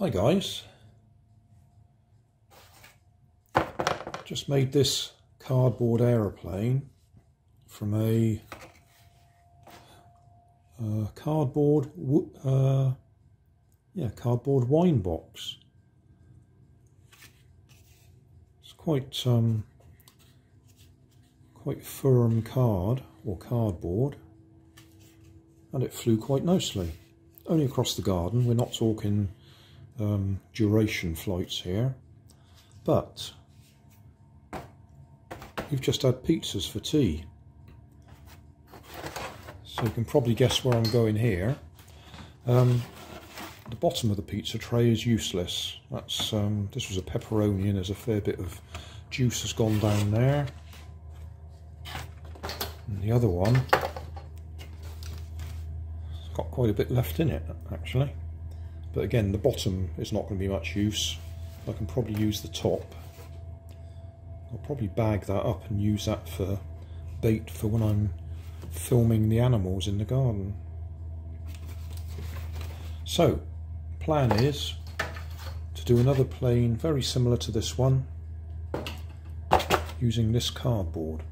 Hi guys. Just made this cardboard aeroplane from a uh, cardboard uh, yeah cardboard wine box. It's quite um, quite firm card or cardboard and it flew quite nicely. Only across the garden, we're not talking um, duration flights here. But we've just had pizzas for tea. So you can probably guess where I'm going here. Um, the bottom of the pizza tray is useless. That's um, This was a pepperoni and there's a fair bit of juice has gone down there. And the other one, it's got quite a bit left in it actually. But again, the bottom is not going to be much use. I can probably use the top. I'll probably bag that up and use that for bait for when I'm filming the animals in the garden. So, plan is to do another plane very similar to this one using this cardboard.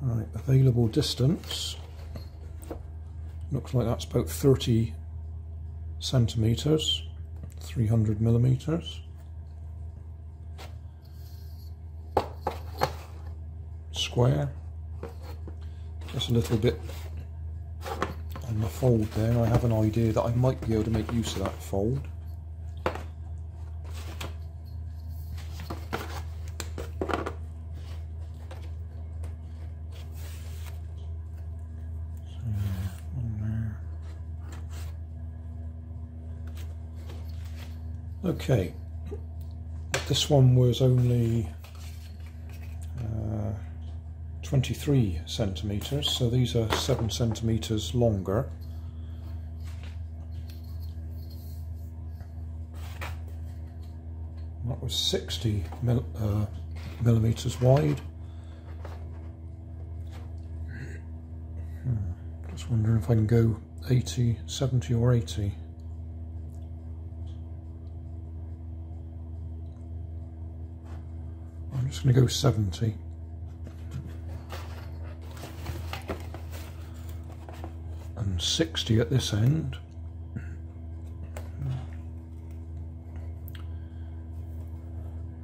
Right, available distance. Looks like that's about 30 centimetres, 300 millimetres. Square. Just a little bit on the fold there. I have an idea that I might be able to make use of that fold. Okay, this one was only uh, 23 centimetres, so these are 7 centimetres longer. That was 60 mil uh, millimetres wide. Hmm. Just wondering if I can go 80, 70 or 80. Just going to go 70. And 60 at this end.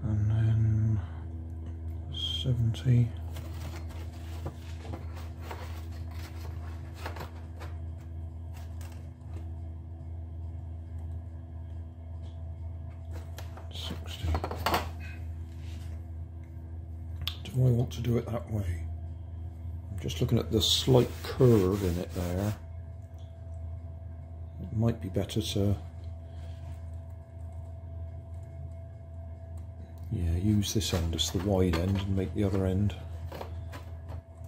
And then 70. I want to do it that way? I'm just looking at the slight curve in it there. It might be better to yeah, use this end as the wide end and make the other end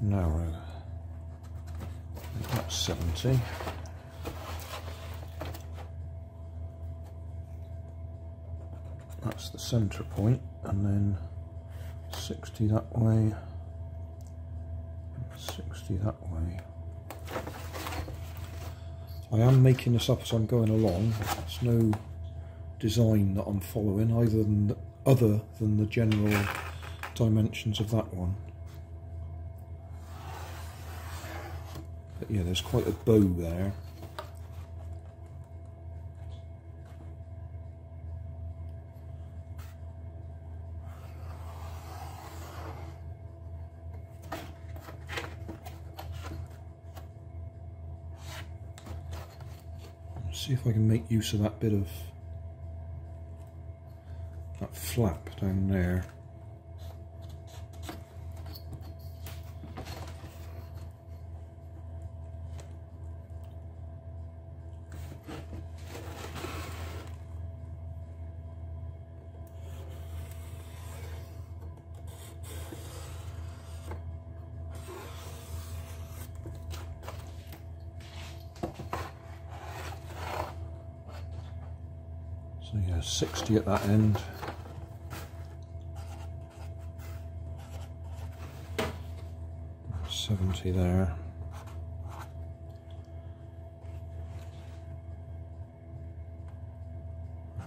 narrow. That's 70. That's the centre point and then 60 that way, 60 that way. I am making this up as I'm going along. It's no design that I'm following other than the, other than the general dimensions of that one. But yeah, there's quite a bow there. I can make use of that bit of that flap down there. So yeah, 60 at that end. 70 there.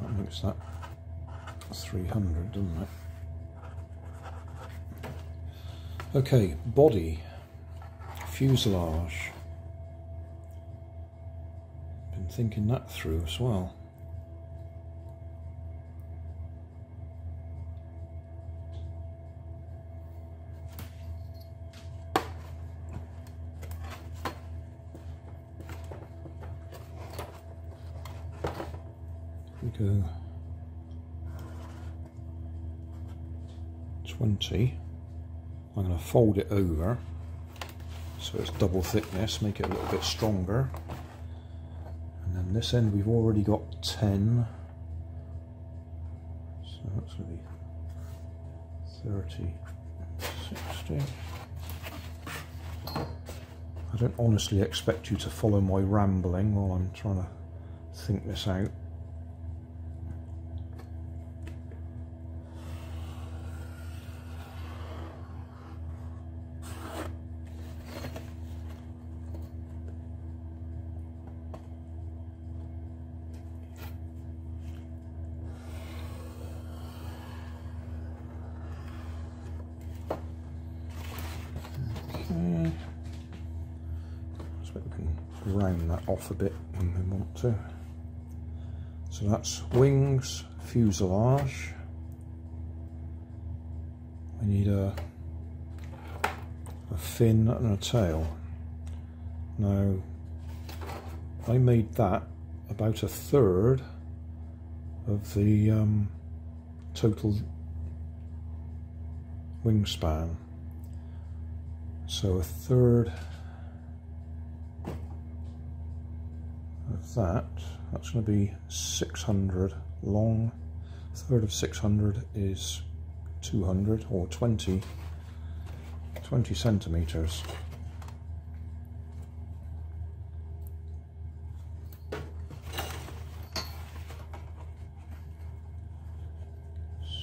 That makes that 300, doesn't it? Okay, body, fuselage. Been thinking that through as well. 20. I'm going to fold it over so it's double thickness, make it a little bit stronger. And then this end we've already got 10. So that's going to be 30, 60. I don't honestly expect you to follow my rambling while I'm trying to think this out. Round that off a bit when we want to. So that's wings, fuselage. We need a, a fin and a tail. Now, I made that about a third of the um, total wingspan. So a third that, that's going to be 600 long. A third of 600 is 200 or 20, 20 centimeters. See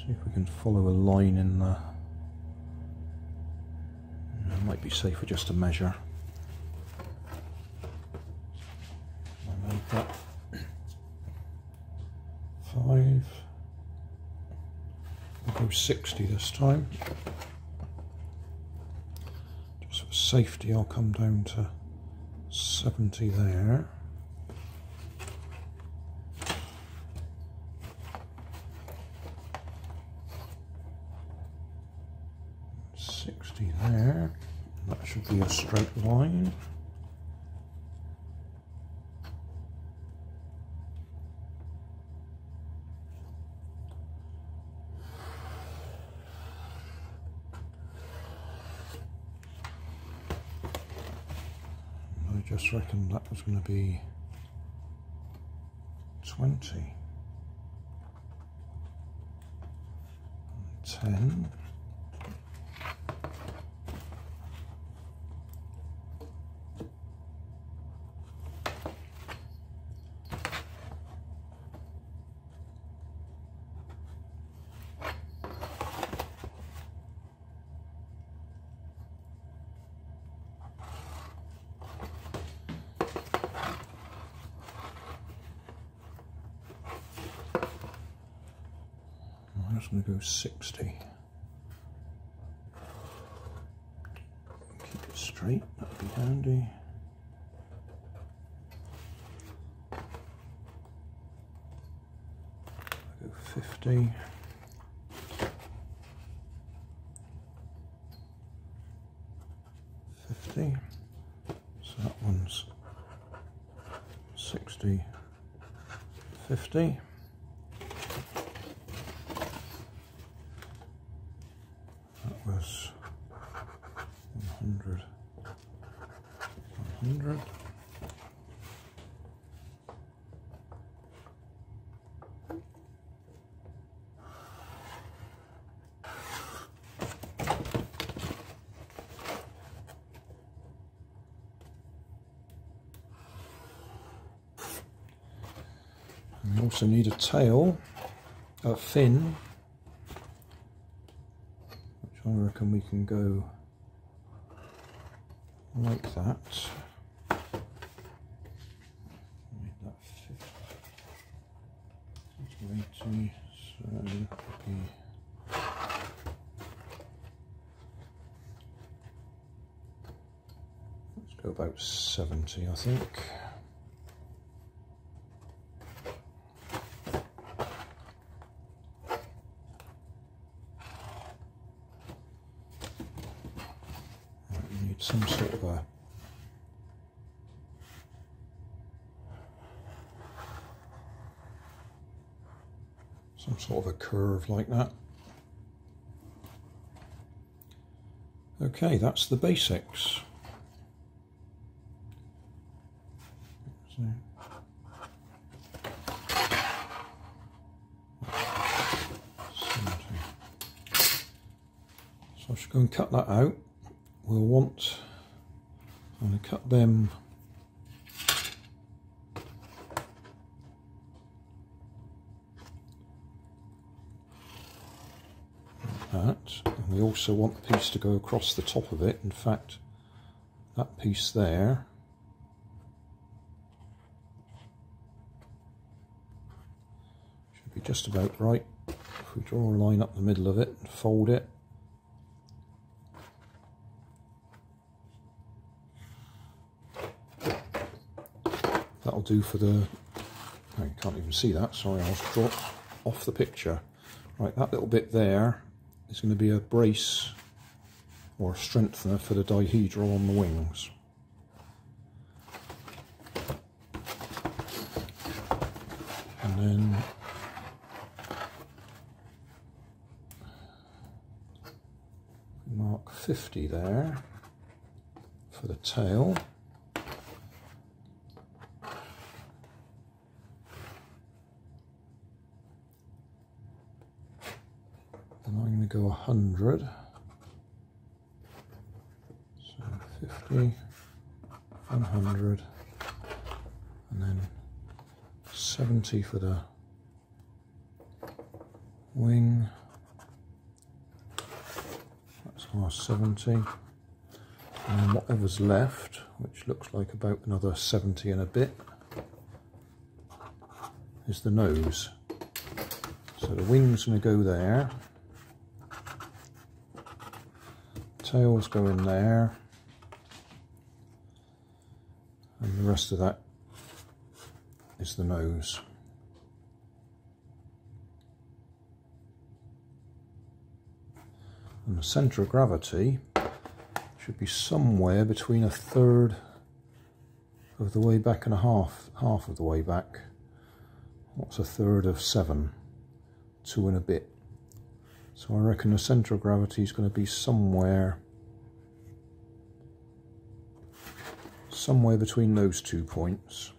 if we can follow a line in the. It might be safer just to measure. That five we'll go 60 this time just for safety I'll come down to 70 there Sixty there. That should be a straight line. Just reckoned that was going to be 20 10 just going to go 60. Keep it straight, that would be handy. Go 50. Fifty. So that one's sixty. Fifty. was 100, 100. We also need a tail, a fin which I reckon we can go like that. Make that 50, 80, so let's go about 70 I think. some sort of a some sort of a curve like that. Okay, that's the basics. So, I should go and cut that out we'll want, I'm going to cut them that and we also want the piece to go across the top of it. In fact that piece there should be just about right. If we draw a line up the middle of it and fold it. That'll do for the I can't even see that sorry I was dropped off the picture. Right that little bit there is going to be a brace or a strengthener for the dihedral on the wings. And then mark 50 there for the tail go 100. So 50, 100, and then 70 for the wing. That's our 70. And then whatever's left, which looks like about another 70 and a bit, is the nose. So the wing's going to go there. Tails go in there and the rest of that is the nose. And the centre of gravity should be somewhere between a third of the way back and a half, half of the way back. What's a third of seven? Two and a bit. So I reckon the centre of gravity is going to be somewhere somewhere between those two points.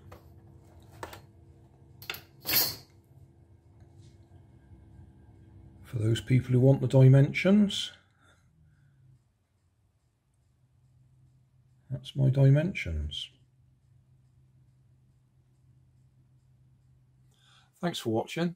For those people who want the dimensions, that's my dimensions. Thanks for watching.